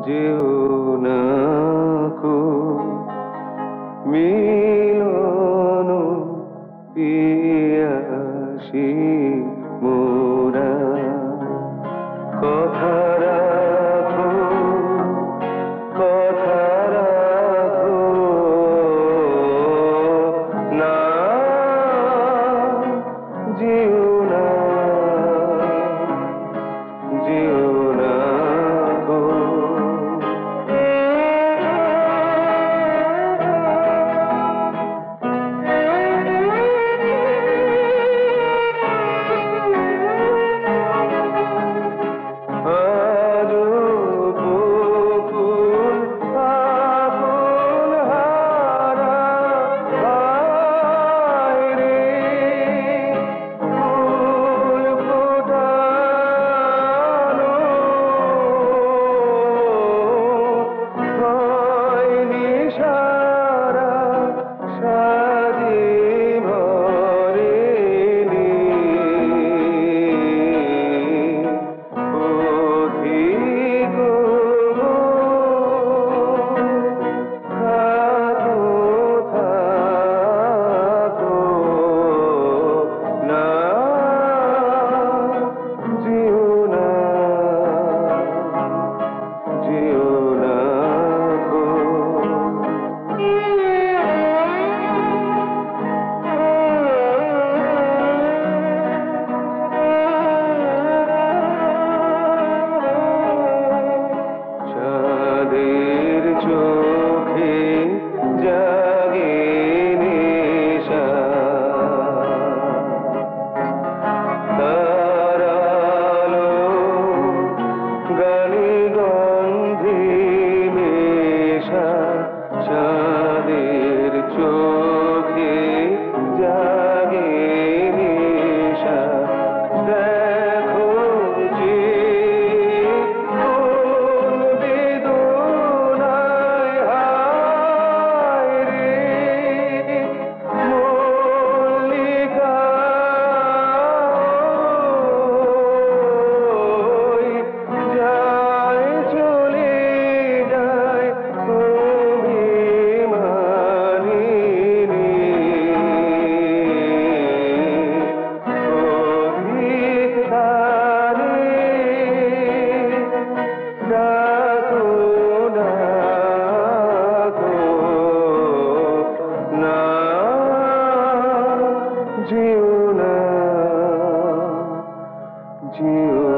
যেও না কো মিলন পিয়াসি মোরা। কথা রাখো কথা রাখো না যেও আমাদের চোখ। you.